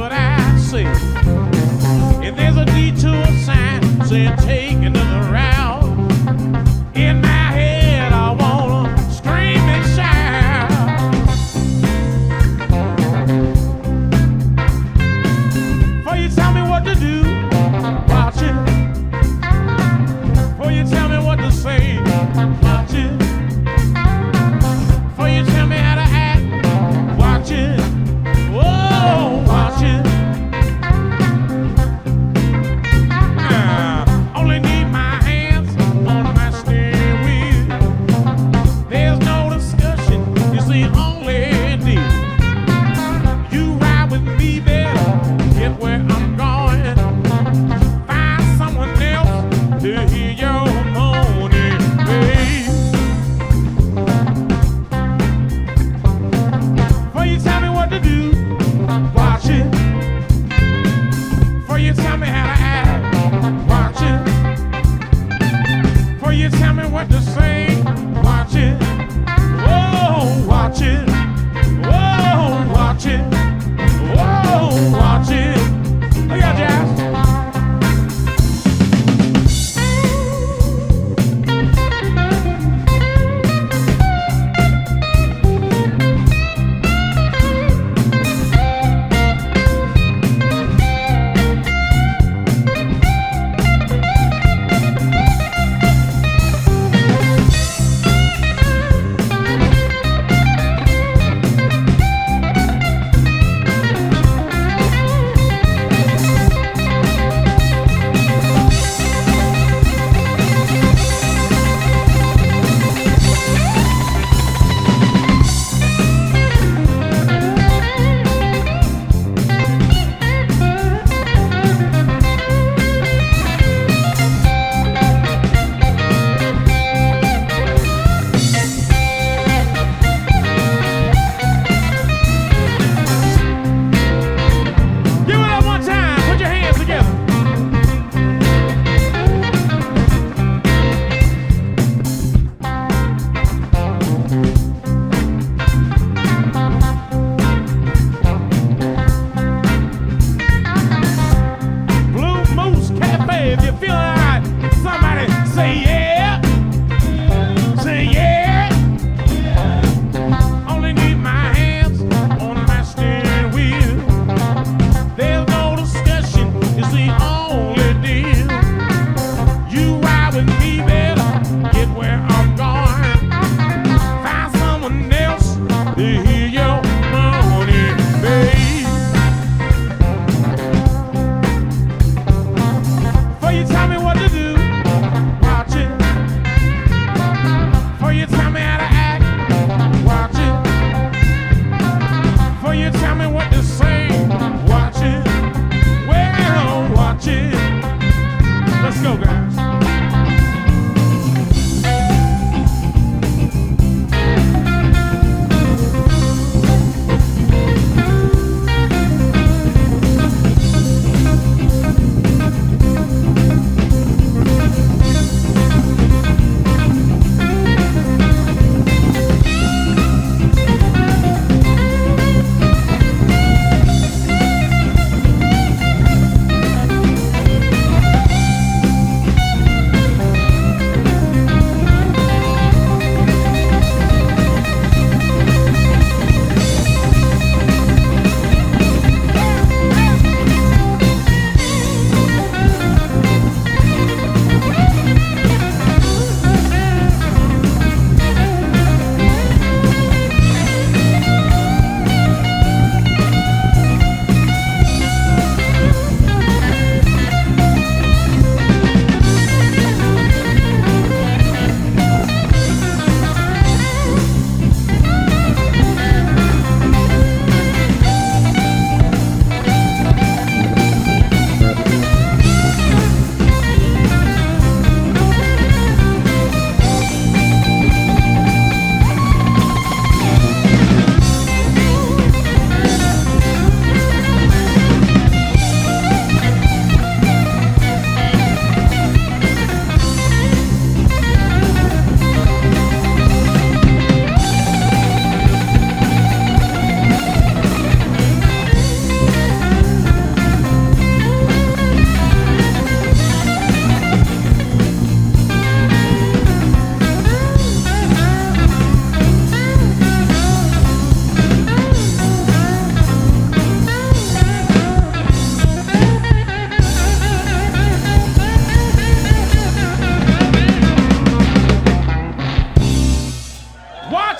what I say. If there's a detour sign say take another route.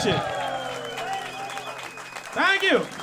Watch it. Thank you.